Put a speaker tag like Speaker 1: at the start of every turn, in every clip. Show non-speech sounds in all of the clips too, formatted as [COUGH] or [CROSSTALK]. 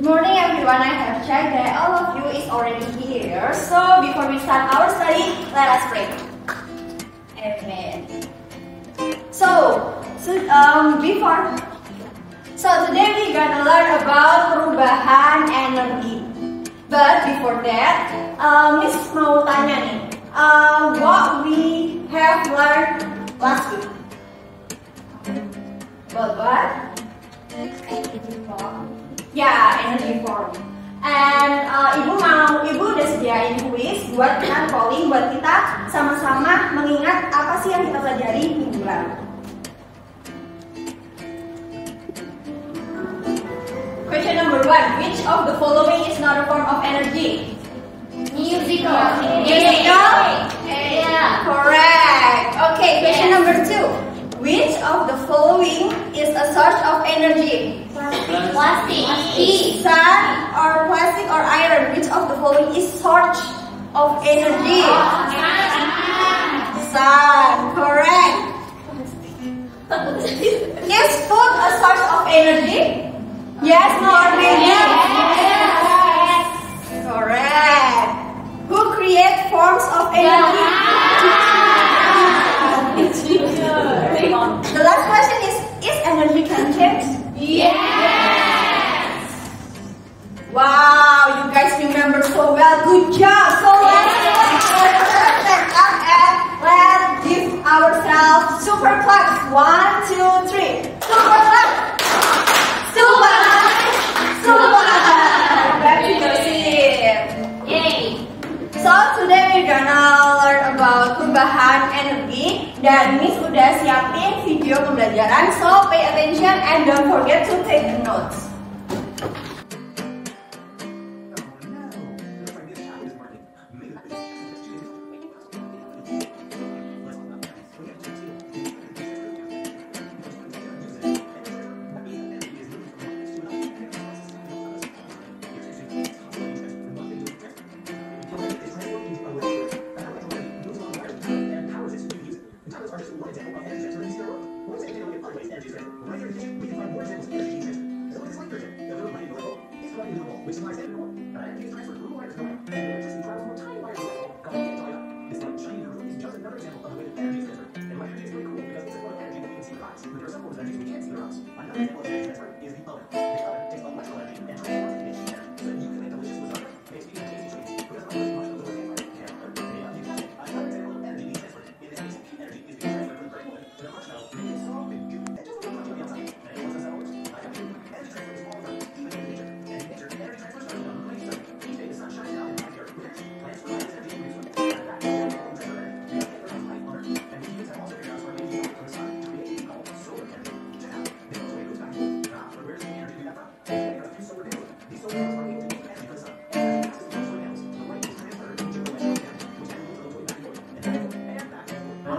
Speaker 1: Good morning everyone, I have checked that all of you is already here. So before we start our study, let us pray. Amen. So, so um, before, so today we're gonna learn about perubahan energi. But before that, um, Miss mau tanya nih, um, what we have learned last week. About what? Ya, energy form. And uh, ibu mau, ibu udah sediain kuis buat kita polling buat kita sama-sama mengingat apa sih yang kita pelajari minggu lalu. Question number one, which of the following is not a form of energy?
Speaker 2: Musical.
Speaker 1: Musical?
Speaker 2: Yeah.
Speaker 1: Correct. Okay, question number two. Which of the following is a source of energy?
Speaker 2: Plastic. Heat.
Speaker 1: Sun or plastic or iron? Which of the following is source of energy? Sun. Correct. Is food a source of energy? Yes, no, or maybe? Correct. Who create forms of energy? The last question is, is energy change?
Speaker 2: Yes.
Speaker 1: Well. Good job. So let's stand up and let's give ourselves super claps. One, two, three. Super clap. Super. Super. Back to your seat.
Speaker 2: Yay.
Speaker 1: So today we're gonna learn about perubahan energi dan Miss udah siapin video pembelajaran so pay attention and don't forget to take notes.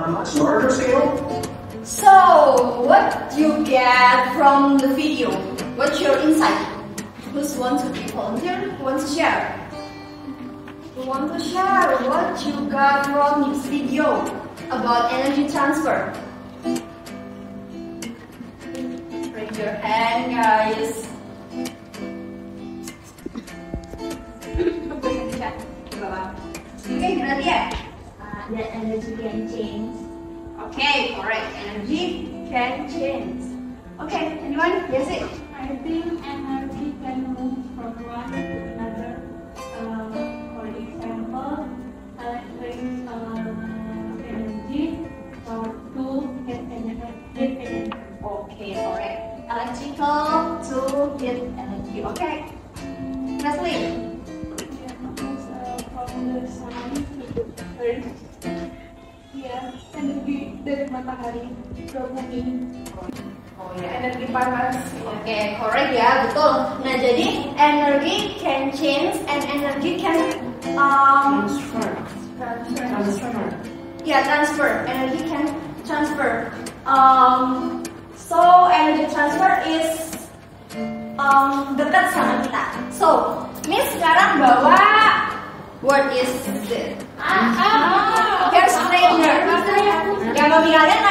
Speaker 3: A much larger scale,
Speaker 1: So what do you get from the video? What's your insight? Who's want to be volunteer? Who wants to share? Who want to share what you got from this video about energy transfer? Raise your hand, guys. [LAUGHS] Okay, Nadia.
Speaker 2: Uh, that energy can change.
Speaker 1: Okay, correct. Energy can change. Okay, anyone? Yes, it.
Speaker 4: I think energy can move from one to another. Uh, for example, electric uh, energy or to get energy.
Speaker 1: Okay, correct. Electrical to heat energy. Okay. Leslie. Oh ya, energi panas. Oke, correct ya, betul. Nah, jadi energy can change and energy can um transfer.
Speaker 3: transfer.
Speaker 1: Yeah, transfer. Energy can transfer. Um, so energy transfer is um, dekat sama kita. So, Miss sekarang bawa what is this? Hair straightener. Yang lebih kalian ada kan di rumah?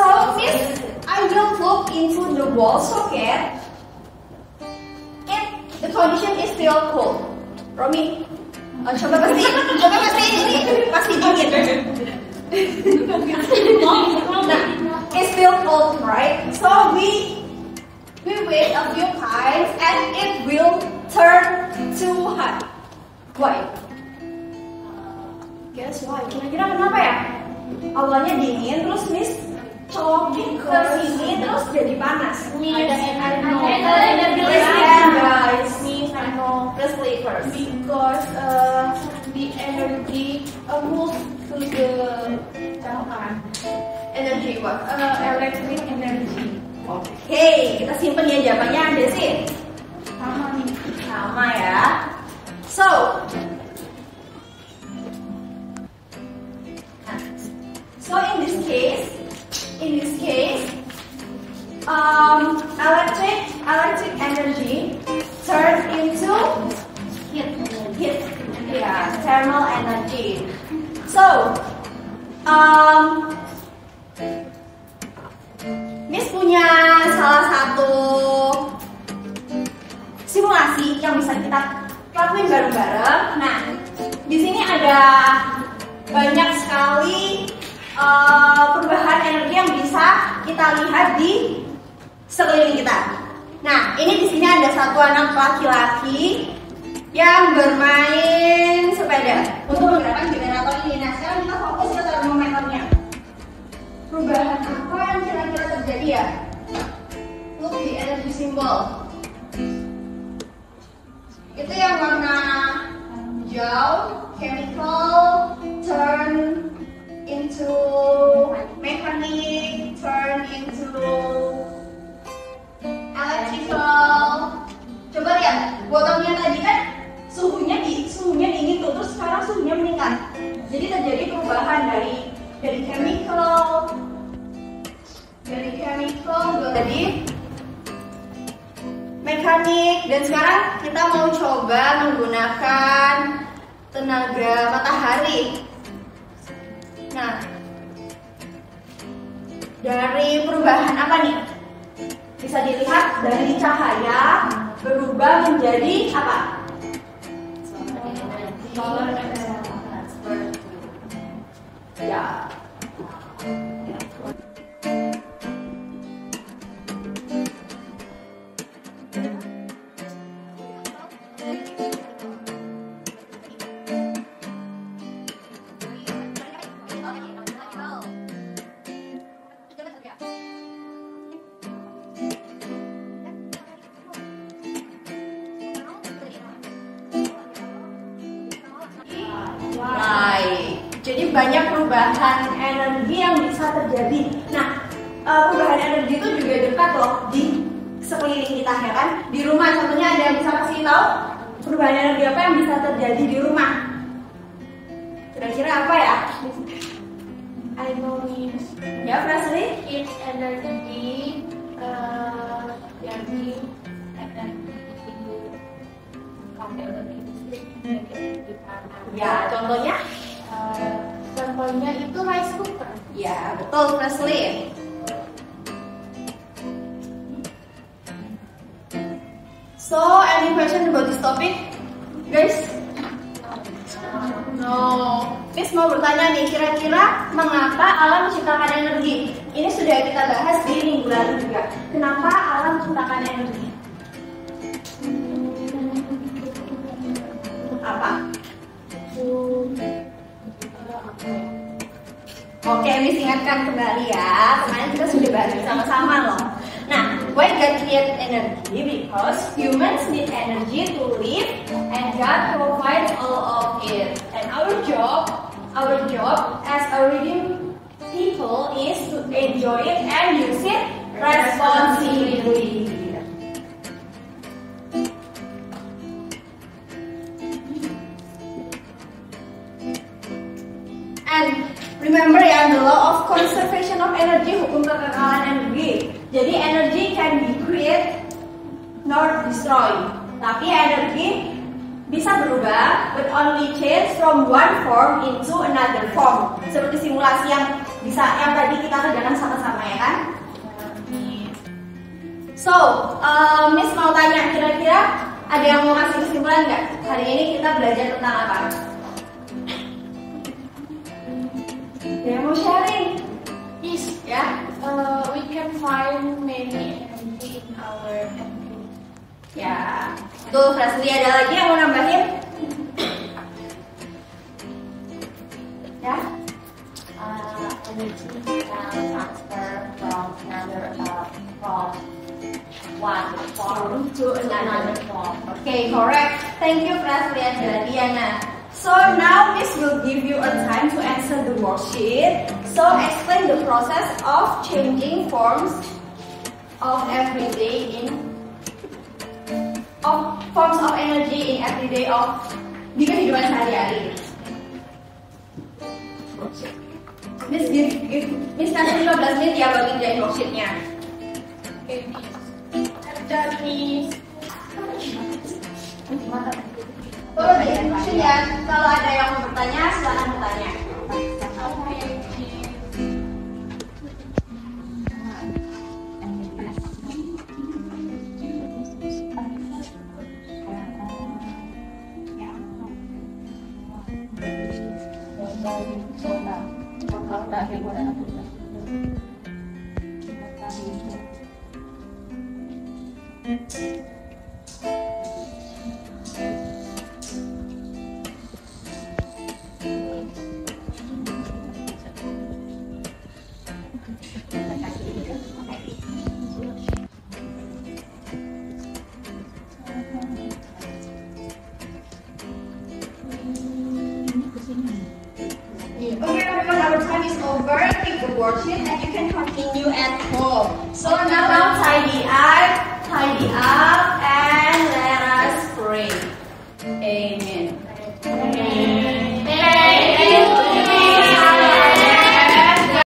Speaker 1: So, Miss, I will plug into the wall socket the condition is still cold. Romi, oh, ah, coba pasti, [LAUGHS] coba pasti ini pasti dingin. nah, it's still cold, right? So we we wait a few times and it will turn to hot. Why? Uh, guess why? Kira-kira kenapa ya? Awalnya dingin, terus Miss colokin ke sini, terus jadi panas.
Speaker 2: Ada
Speaker 1: Ada
Speaker 2: energi
Speaker 1: Yeah, guys.
Speaker 2: Miss, know.
Speaker 1: The sleepers.
Speaker 4: because uh, the energy uh, moves to the cangkang.
Speaker 1: Energy what?
Speaker 4: Uh, electric energy.
Speaker 1: Oke, kita simpen ya jawabannya ada sih.
Speaker 4: Sama nih.
Speaker 1: Sama ya. So, so in this case, in this case, um, electric electric energy turns into
Speaker 2: Heat.
Speaker 1: heat, yeah, thermal energy. So, um, Miss punya salah satu simulasi yang bisa kita lakuin bareng-bareng. Nah, di sini ada banyak sekali uh, energi yang bisa kita lihat di sekeliling kita. Nah, ini di sini ada satu anak laki-laki yang bermain sepeda untuk menggerakkan generator ini. Nah, sekarang kita fokus ke termometernya. Perubahan apa yang kira-kira terjadi ya? Look di energy symbol. Itu yang warna hijau, chemical, jadi mekanik dan sekarang kita mau coba menggunakan tenaga matahari. Nah, dari perubahan apa nih? Bisa dilihat dari cahaya berubah menjadi apa?
Speaker 2: Solar
Speaker 1: Ya. Jadi banyak perubahan energi yang bisa terjadi. Nah, eh, perubahan energi itu juga dekat loh di sekeliling kita ya kan. Di rumah contohnya ada yang bisa kasih tahu perubahan energi apa yang bisa terjadi di rumah. Kira-kira apa ya?
Speaker 4: I know Miss.
Speaker 1: Ya, Presley?
Speaker 2: Heat energy.
Speaker 4: Uh.
Speaker 2: Energi panas.
Speaker 1: Ya, contohnya?
Speaker 2: Contohnya itu rice cooker.
Speaker 1: Ya, betul Presley. So, any question about this topic? Guys? No. Miss mau bertanya nih, kira-kira mengapa alam menciptakan energi? Ini sudah kita bahas di minggu lalu juga. Kenapa alam menciptakan energi? Oke, Miss ingatkan kembali ya. Kemarin kita sudah bahas bersama-sama loh. Nah, why God create energy? Because humans need energy to live and God provides all of it. And our job, our job as a living people is to enjoy it and use it responsibly. Law of conservation of energy, hukum kekekalan energi. Jadi energy can be create nor destroy. Tapi energi bisa berubah, but only change from one form into another form. Seperti simulasi yang bisa yang tadi kita kerjakan sama-sama ya kan? So, uh, Miss mau tanya, kira-kira Ada yang mau kasih kesimpulan nggak? Hari ini kita belajar tentang apa? Ada yang mau sharing?
Speaker 4: Yes,
Speaker 1: Ya?
Speaker 4: uh, we can find many energy in our country.
Speaker 1: Ya. Tuh, Frasli ada lagi yang mau nambahin? Ya?
Speaker 2: uh, energy can transfer from another uh, from one form to another form.
Speaker 1: Okay, correct. Thank you, Frasli and Diana. So now Miss will give you a time to answer the worksheet. So explain the process of changing forms of everyday in of forms of energy in everyday of di kehidupan sehari-hari. Miss give, give Miss kasih 15 menit ya bagi ngerjain worksheetnya.
Speaker 4: Okay, Miss. Ada Miss.
Speaker 1: Ya. Kalau ada yang mau bertanya, silakan bertanya.
Speaker 4: Okay, Miss.
Speaker 1: Over. Take the worksheet and you can continue at home. So now, tidy up, tidy eye.